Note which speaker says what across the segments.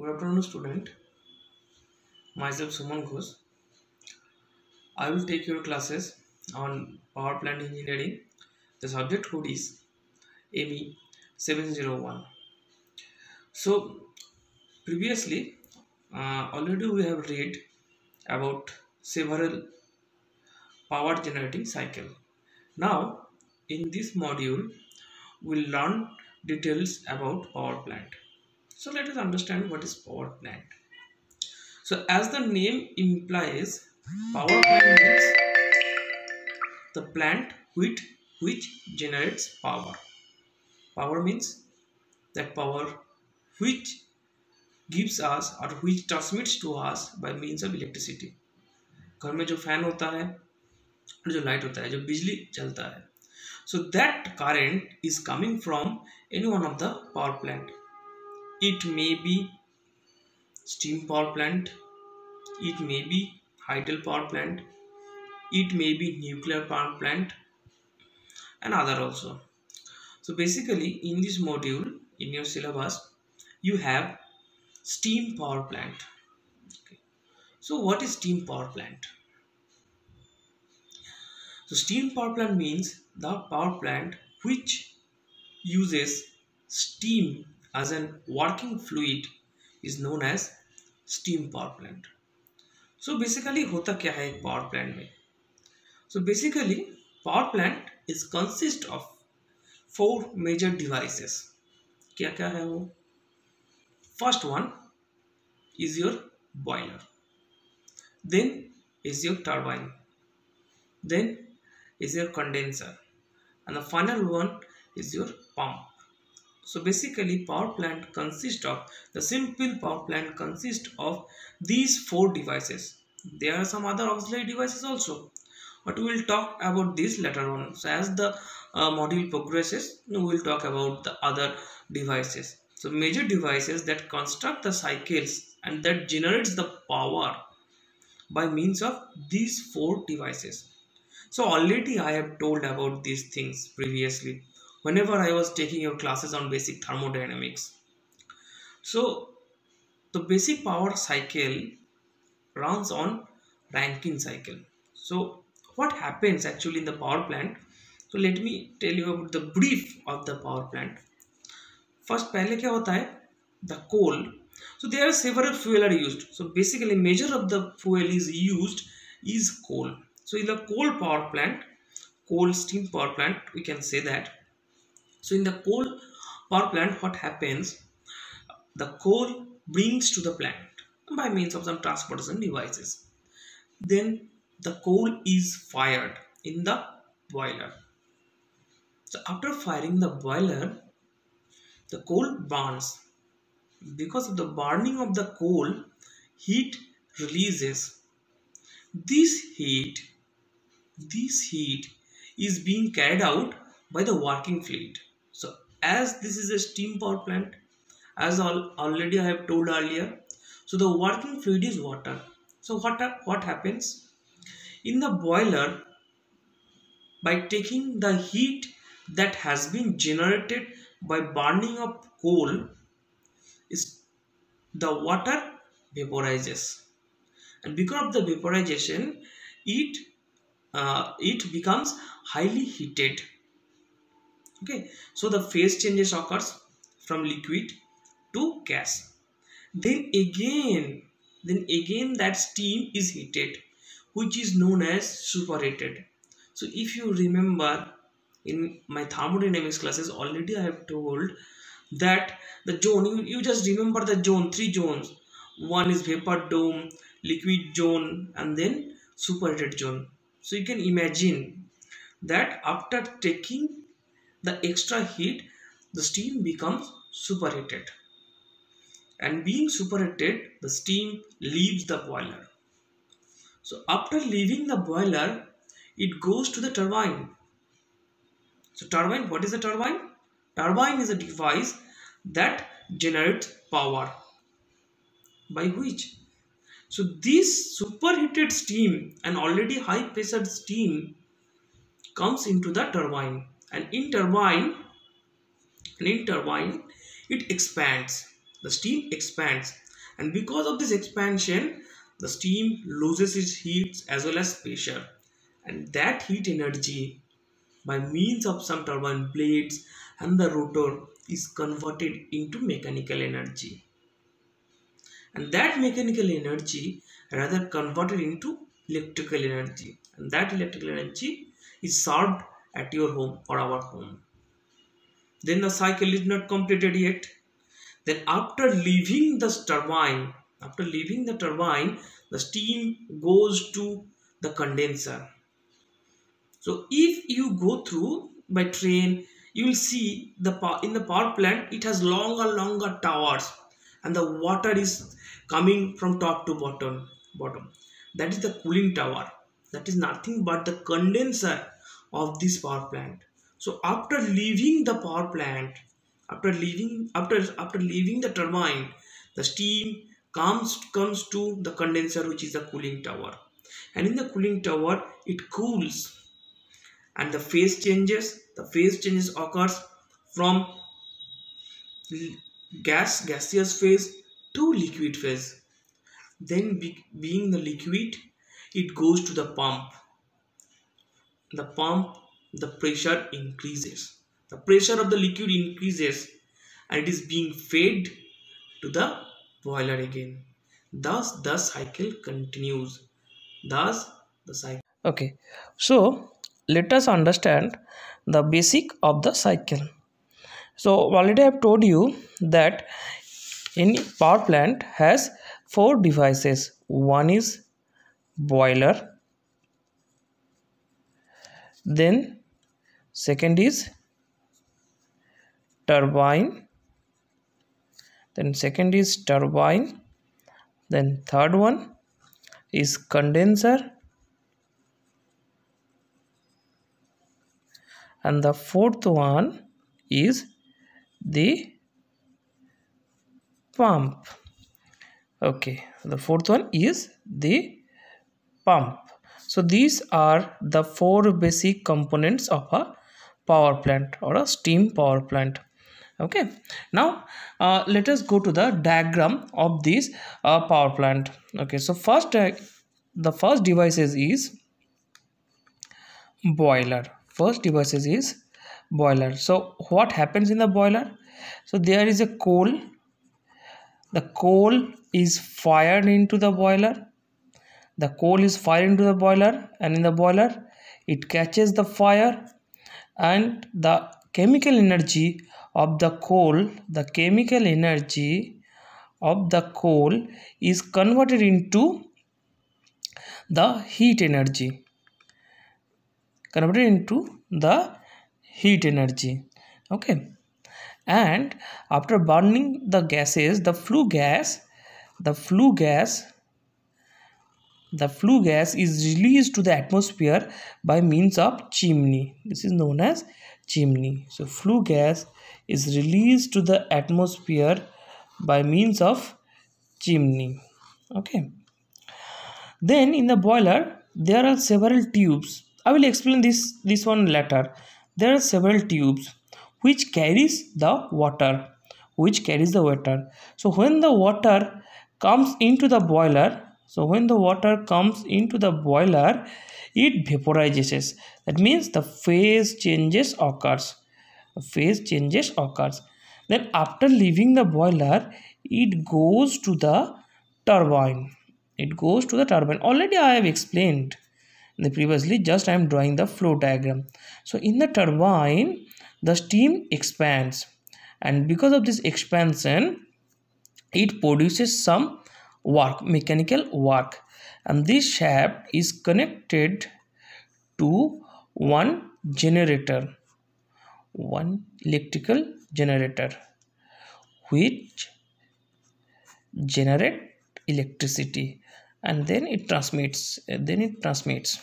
Speaker 1: Good afternoon, student. Myself Suman Ghosh. I will take your classes on power plant engineering. The subject code is ME 701. So, previously, uh, already we have read about several power generating cycle. Now, in this module, we'll learn details about power plant. So, let us understand what is power plant. So, as the name implies, power plant means the plant which, which generates power. Power means that power which gives us or which transmits to us by means of electricity. घर में जो fan होता है और जो light होता है जो बिजली चलता है so that current is coming from any one of the power plant it may be steam power plant. It may be hydel power plant. It may be nuclear power plant and other also. So basically in this module in your syllabus you have steam power plant. Okay. so what is steam power plant? So steam power plant means the power plant which uses steam as an working fluid is known as steam power plant so basically होता क्या है एक power plant में so basically power plant is consist of four major devices क्या क्या है वो first one is your boiler then is your turbine then is your condenser and the final one is your pump so basically power plant consists of the simple power plant consists of these four devices. There are some other auxiliary devices also. But we will talk about this later on. So as the uh, module progresses we will talk about the other devices. So major devices that construct the cycles and that generates the power by means of these four devices. So already i have told about these things previously whenever i was taking your classes on basic thermodynamics so the basic power cycle runs on rankine cycle so what happens actually in the power plant so let me tell you about the brief of the power plant first पहले क्या होता है the coal so there are several fuel are used so basically measure of the fuel is used is coal so in the coal power plant coal steam power plant we can say that so in the coal power plant what happens? The coal brings to the plant by means of some transportation devices. Then the coal is fired in the boiler. So after firing the boiler the coal burns. Because of the burning of the coal heat releases. This heat this heat is being carried out by the working fluid as this is a steam power plant as al already i have told earlier so the working fluid is water. So what what happens? In the boiler by taking the heat that has been generated by burning of coal is the water vaporizes. And because of the vaporization it uh, it becomes highly heated okay. So the phase changes occurs from liquid to gas. Then again then again that steam is heated which is known as superheated. So if you remember in my thermodynamics classes already i have told that the zone you, you just remember the zone three zones. One is vapor dome liquid zone and then superheated zone. So you can imagine that after taking the extra heat the steam becomes superheated. And being superheated the steam leaves the boiler. So after leaving the boiler it goes to the turbine. So turbine what is a turbine? Turbine is a device that generates power. By which? So this superheated steam and already high pressure steam comes into the turbine and in turbine and in turbine it expands. The steam expands. And because of this expansion the steam loses its heat as well as pressure. And that heat energy by means of some turbine blades and the rotor is converted into mechanical energy. And that mechanical energy rather converted into electrical energy. And that electrical energy is served at your home or our home. Then the cycle is not completed yet. Then after leaving the turbine after leaving the turbine the steam goes to the condenser. So if you go through by train you will see the in the power plant it has longer longer towers and the water is coming from top to bottom bottom. That is the cooling tower. That is nothing but the condenser of this power plant. So after leaving the power plant after leaving after after leaving the turbine the steam comes comes to the condenser which is the cooling tower. And in the cooling tower it cools. And the phase changes the phase changes occurs from gas gaseous phase to liquid phase. Then be, being the liquid it goes to the pump the pump the pressure increases. The pressure of the liquid increases and it is being fed to the boiler again. Thus the cycle continues. Thus the cycle
Speaker 2: okay. So let us understand the basic of the cycle. So already i have told you that any power plant has four devices. One is boiler then second is turbine. Then second is turbine. Then third one is condenser. And the fourth one is the pump. Okay the fourth one is the pump so these are the four basic components of a power plant or a steam power plant. Okay. Now uh, let us go to the diagram of this uh, power plant. Okay. So first uh, the first devices is boiler. First devices is boiler. So what happens in the boiler? So there is a coal. The coal is fired into the boiler the coal is fired into the boiler and in the boiler it catches the fire and the chemical energy of the coal the chemical energy of the coal is converted into the heat energy. Converted into the heat energy. Okay. And after burning the gases the flue gas the flue gas the flue gas is released to the atmosphere by means of chimney. This is known as chimney. So flue gas is released to the atmosphere by means of chimney. Okay. Then in the boiler there are several tubes. I will explain this, this one later. There are several tubes which carries the water, which carries the water. So when the water comes into the boiler, so when the water comes into the boiler, it vaporizes. That means the phase changes occurs. The phase changes occurs. Then after leaving the boiler, it goes to the turbine. It goes to the turbine. Already I have explained the previously just I am drawing the flow diagram. So in the turbine the steam expands and because of this expansion it produces some work mechanical work. And this shaft is connected to one generator one electrical generator which generate electricity and then it transmits then it transmits.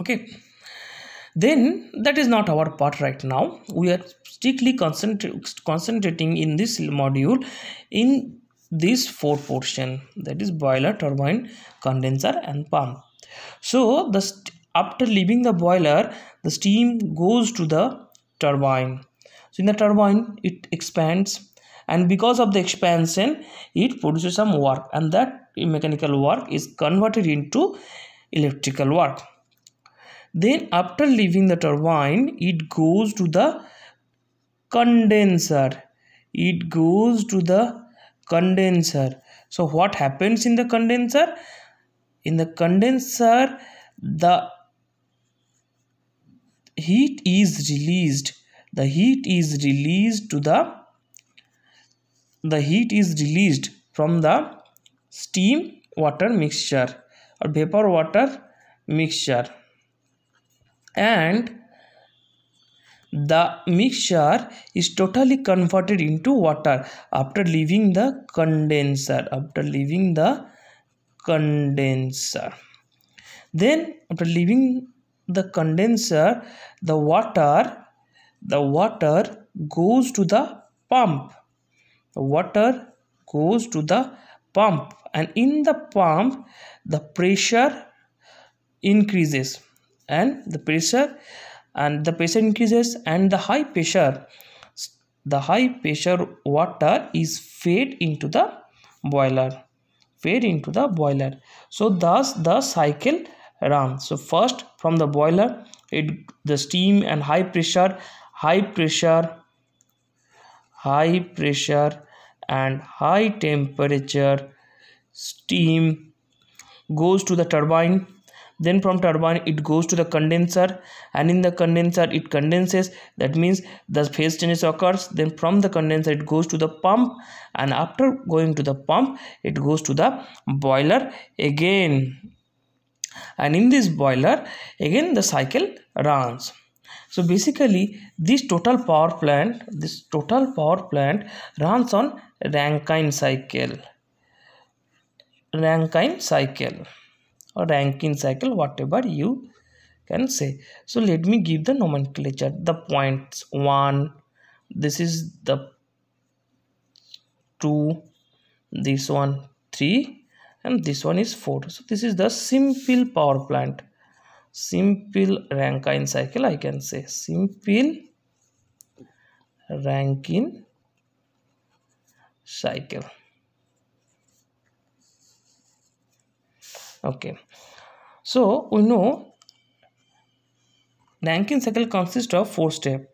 Speaker 2: Okay. Then that is not our part right now. We are strictly concentrating in this module in this four portion that is boiler turbine condenser and pump. So the after leaving the boiler the steam goes to the turbine. So in the turbine it expands and because of the expansion it produces some work and that mechanical work is converted into electrical work. Then after leaving the turbine it goes to the condenser. It goes to the condenser. So what happens in the condenser? In the condenser the heat is released. The heat is released to the the heat is released from the steam water mixture or vapor water mixture. And the mixture is totally converted into water after leaving the condenser after leaving the condenser. Then after leaving the condenser the water the water goes to the pump. The water goes to the pump and in the pump the pressure increases and the pressure and the pressure increases and the high pressure the high pressure water is fed into the boiler fed into the boiler. So thus the cycle runs. So first from the boiler it the steam and high pressure high pressure high pressure and high temperature steam goes to the turbine then from turbine it goes to the condenser. And in the condenser it condenses. That means the phase change occurs. Then from the condenser it goes to the pump. And after going to the pump it goes to the boiler again. And in this boiler again the cycle runs. So basically this total power plant this total power plant runs on rankine cycle. Rankine cycle or Rankine cycle whatever you can say. So let me give the nomenclature. The points one this is the two this one three and this one is four. So this is the simple power plant. Simple rankine cycle i can say. Simple rankine cycle okay. So we know Rankine cycle consists of four steps.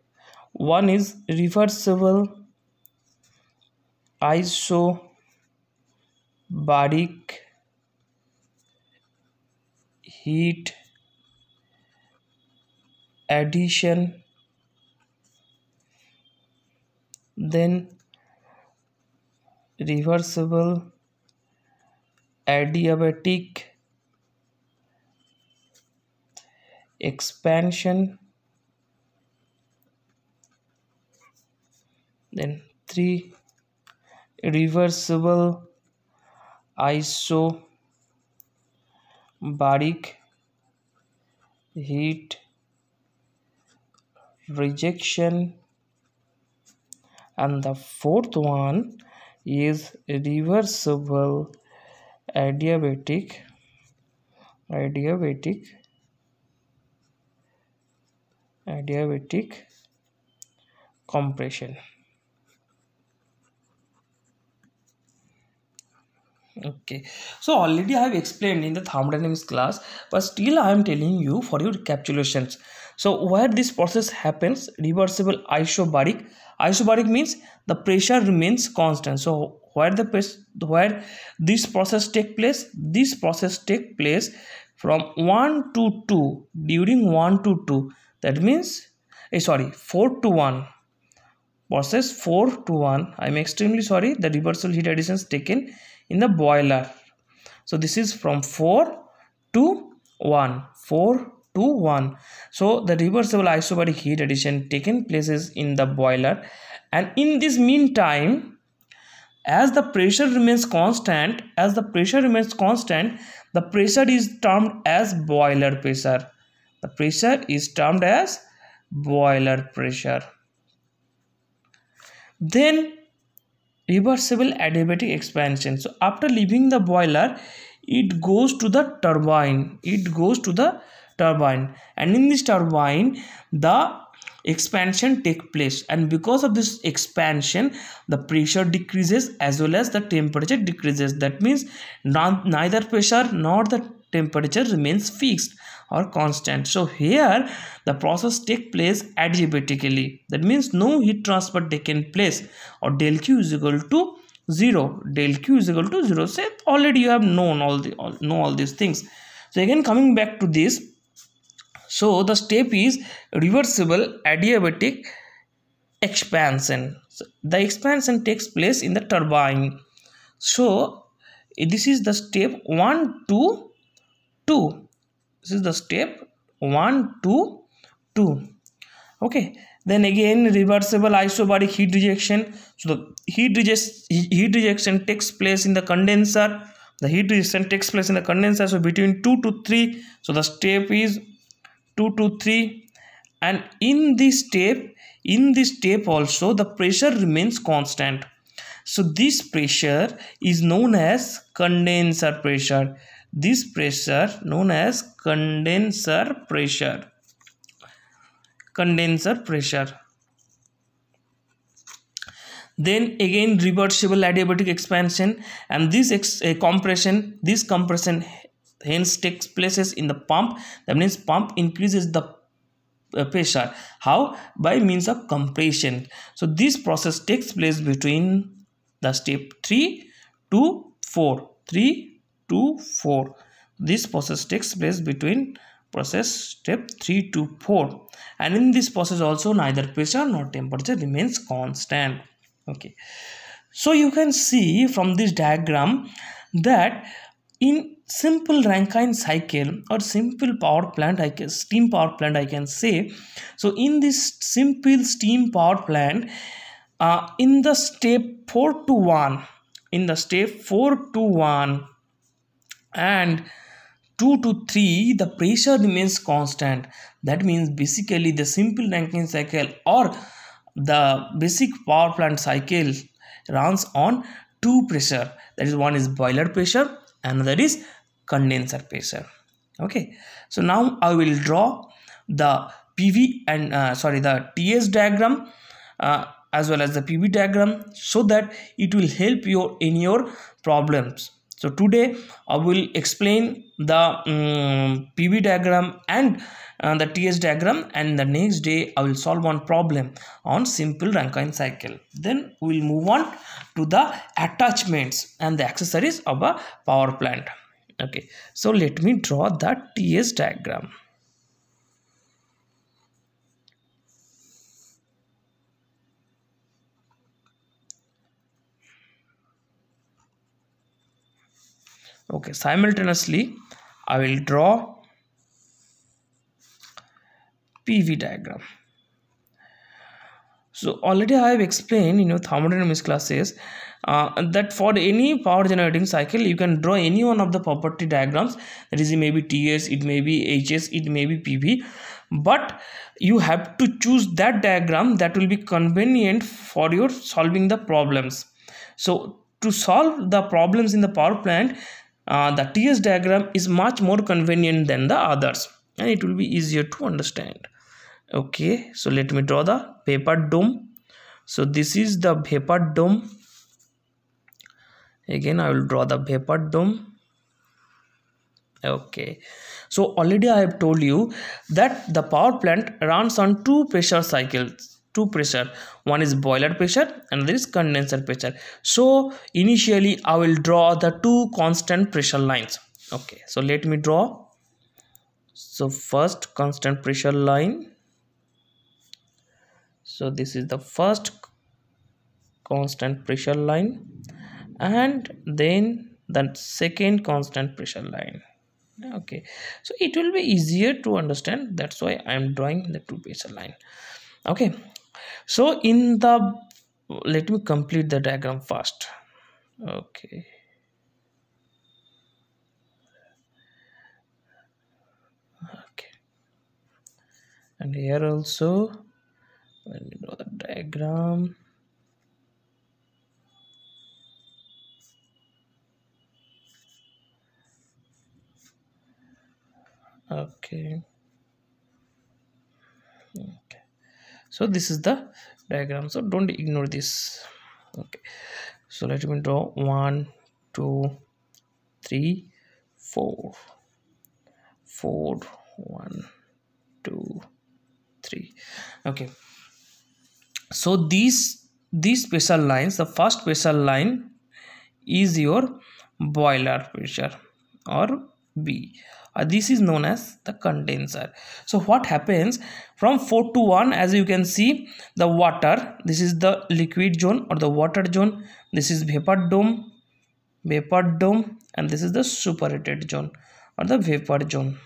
Speaker 2: One is reversible isobaric heat addition then reversible adiabatic expansion then 3 reversible isobaric heat rejection. And the fourth one is reversible adiabatic adiabatic adiabatic compression. Okay. So already i have explained in the thermodynamics class but still i am telling you for your recapitulations so where this process happens reversible isobaric isobaric means the pressure remains constant. So where the where this process take place? This process take place from 1 to 2 during 1 to 2 that means eh, sorry 4 to 1 process 4 to 1 i'm extremely sorry the reversal heat addition is taken in the boiler. So this is from 4 to 1 4 to 1 so the reversible isobaric heat addition taken places in the boiler. And in this meantime as the pressure remains constant as the pressure remains constant the pressure is termed as boiler pressure the pressure is termed as boiler pressure. Then reversible adiabatic expansion. So after leaving the boiler it goes to the turbine. It goes to the turbine. And in this turbine the expansion take place. And because of this expansion the pressure decreases as well as the temperature decreases. That means neither pressure nor the temperature remains fixed or constant. So here the process take place adiabatically that means no heat transfer taken place. Or del q is equal to 0 del q is equal to 0 say already you have known all the all, know all these things. So again coming back to this. So the step is reversible adiabatic expansion. So the expansion takes place in the turbine. So this is the step 1 to 2 this is the step 1 to 2 okay. Then again reversible isobaric heat rejection. So the heat, heat rejection takes place in the condenser. The heat rejection takes place in the condenser. So between 2 to 3 so the step is 2 to 3 and in this step in this step also the pressure remains constant. So this pressure is known as condenser pressure this pressure known as condenser pressure. Condenser pressure. Then again reversible adiabatic expansion and this ex uh, compression this compression hence takes places in the pump. That means pump increases the uh, pressure. How? By means of compression. So this process takes place between the step 3 to 4 3 to 4 this process takes place between process step 3 to 4 and in this process also neither pressure nor temperature remains constant. Okay. So you can see from this diagram that in simple rankine cycle or simple power plant i can steam power plant i can say so in this simple steam power plant uh, in the step 4 to 1 in the step 4 to 1 and 2 to 3 the pressure remains constant. That means basically the simple Rankine cycle or the basic power plant cycle runs on two pressure. That is one is boiler pressure another is condenser pressure. Okay. So now i will draw the pv and uh, sorry the ts diagram uh, as well as the pv diagram so that it will help you in your problems so today i will explain the um, pv diagram and uh, the ts diagram and the next day i will solve one problem on simple rankine cycle. Then we will move on to the attachments and the accessories of a power plant. Okay. So let me draw the ts diagram okay simultaneously i will draw pv diagram. So already i have explained in your thermodynamics classes uh, that for any power generating cycle you can draw any one of the property diagrams. That is it may be ts it may be hs it may be pv but you have to choose that diagram that will be convenient for your solving the problems. So to solve the problems in the power plant uh, the TS diagram is much more convenient than the others and it will be easier to understand. Okay so let me draw the vapor dome. So this is the vapor dome. Again I will draw the vapor dome. Okay so already I have told you that the power plant runs on two pressure cycles two pressure. One is boiler pressure and there is condenser pressure. So initially i will draw the two constant pressure lines. Okay so let me draw. So first constant pressure line. So this is the first constant pressure line. And then the second constant pressure line. Okay so it will be easier to understand. That's why i am drawing the two pressure line. Okay so in the let me complete the diagram first. Okay. Okay. And here also let me draw the diagram. Okay okay so this is the diagram. So don't ignore this. Okay. So let me draw one two three four. Four one two three. Okay. So these these special lines the first special line is your boiler pressure or b uh, this is known as the condenser. So what happens from 4 to 1 as you can see the water this is the liquid zone or the water zone. This is vapor dome vapor dome and this is the superheated zone or the vapor zone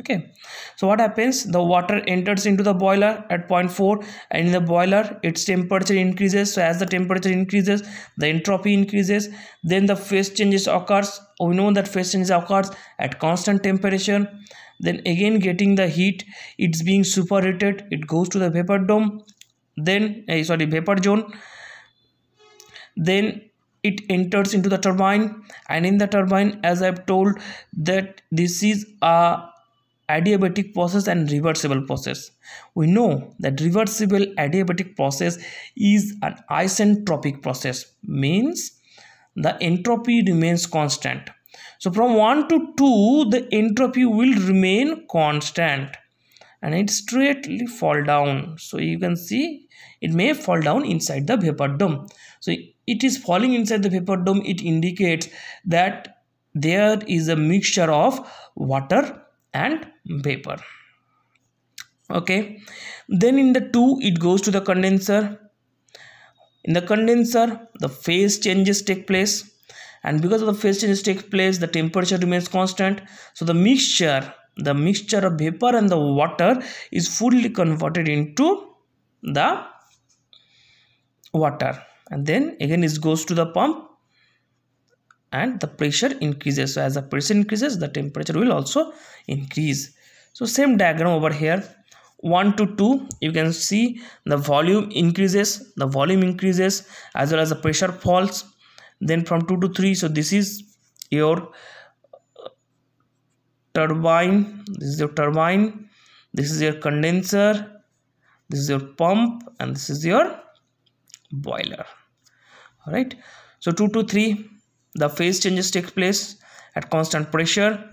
Speaker 2: okay. So what happens? The water enters into the boiler at point 4 and in the boiler its temperature increases. So as the temperature increases the entropy increases. Then the phase changes occurs. We know that phase changes occurs at constant temperature. Then again getting the heat it's being superheated. It goes to the vapor dome. Then uh, sorry vapor zone. Then it enters into the turbine. And in the turbine as i've told that this is a adiabatic process and reversible process. We know that reversible adiabatic process is an isentropic process means the entropy remains constant. So from 1 to 2 the entropy will remain constant and it straightly fall down. So you can see it may fall down inside the vapor dome. So it is falling inside the vapor dome it indicates that there is a mixture of water and vapor okay. Then in the 2 it goes to the condenser. In the condenser the phase changes take place. And because of the phase changes take place the temperature remains constant. So the mixture the mixture of vapor and the water is fully converted into the water. And then again it goes to the pump and the pressure increases. So as the pressure increases the temperature will also increase. So same diagram over here. 1 to 2 you can see the volume increases the volume increases as well as the pressure falls. Then from 2 to 3 so this is your uh, turbine. This is your turbine. This is your condenser. This is your pump and this is your boiler. All right so 2 to 3 the phase changes take place at constant pressure.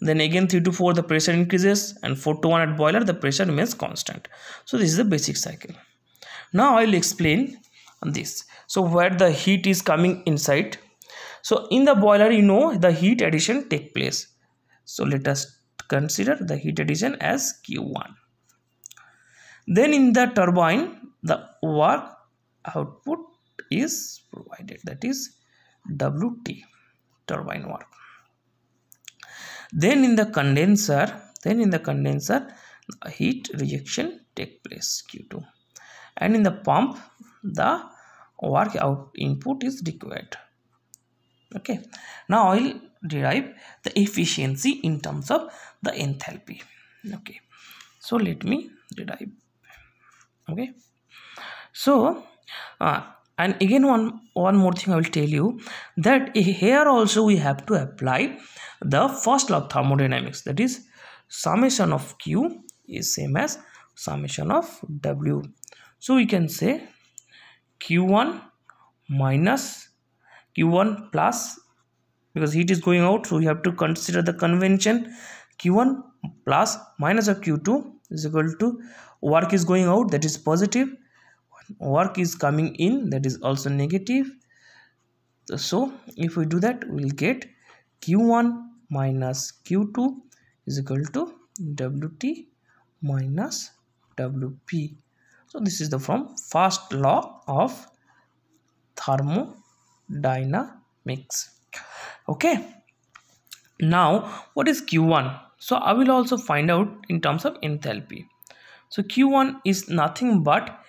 Speaker 2: Then again 3 to 4 the pressure increases and 4 to 1 at boiler the pressure remains constant. So this is the basic cycle. Now i will explain this. So where the heat is coming inside. So in the boiler you know the heat addition take place. So let us consider the heat addition as q1 then in the turbine the work output is provided. That is wt turbine work. Then in the condenser then in the condenser heat rejection take place q2 and in the pump the work out input is required. Okay. Now i'll derive the efficiency in terms of the enthalpy. Okay. So let me derive. Okay. So uh, and again one one more thing i will tell you that here also we have to apply the first law of thermodynamics. That is summation of q is same as summation of w. So we can say q1 minus q1 plus because heat is going out so we have to consider the convention. Q1 plus minus of q2 is equal to work is going out that is positive work is coming in that is also negative. So if we do that we'll get q1 minus q2 is equal to wt minus wp so this is the from first law of thermodynamics. Okay. Now what is q1 so i will also find out in terms of enthalpy. So q1 is nothing but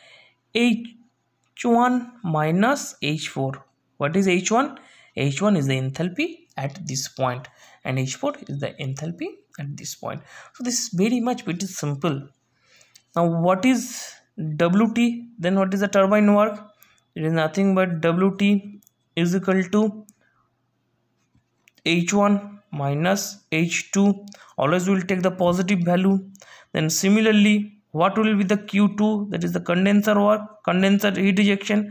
Speaker 2: H1 minus H4. What is H1? H1 is the enthalpy at this point and H4 is the enthalpy at this point. So this is very much pretty simple. Now what is WT? Then what is the turbine work? It is nothing but WT is equal to H1 minus H2. Always we will take the positive value. Then similarly what will be the q2 that is the condenser work condenser heat rejection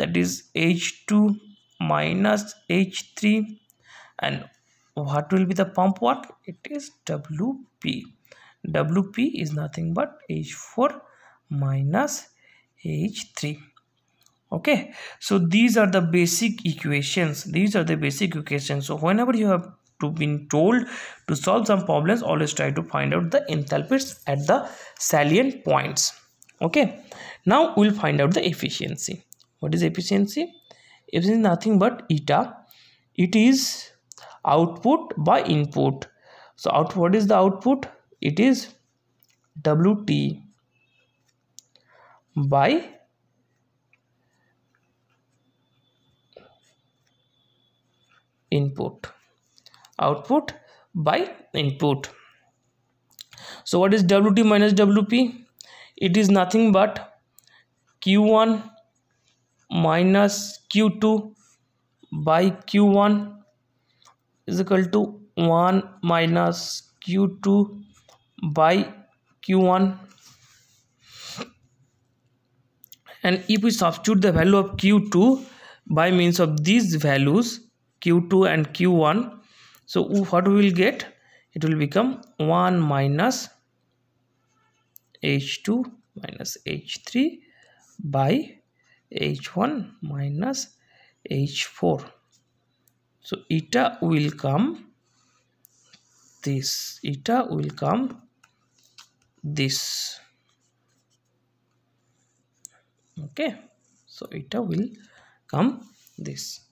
Speaker 2: that is h2 minus h3 and what will be the pump work? It is wp wp is nothing but h4 minus h3 okay. So these are the basic equations. These are the basic equations. So whenever you have to been told to solve some problems always try to find out the enthalpies at the salient points. Okay. Now we'll find out the efficiency. What is efficiency? Efficiency is nothing but eta. It is output by input. So out what is the output? It is wt by input output by input. So what is wt minus wp it is nothing but q1 minus q2 by q1 is equal to 1 minus q2 by q1 and if we substitute the value of q2 by means of these values q2 and q1 so what we will get? It will become 1 minus h2 minus h3 by h1 minus h4 so eta will come this eta will come this. Okay. So eta will come this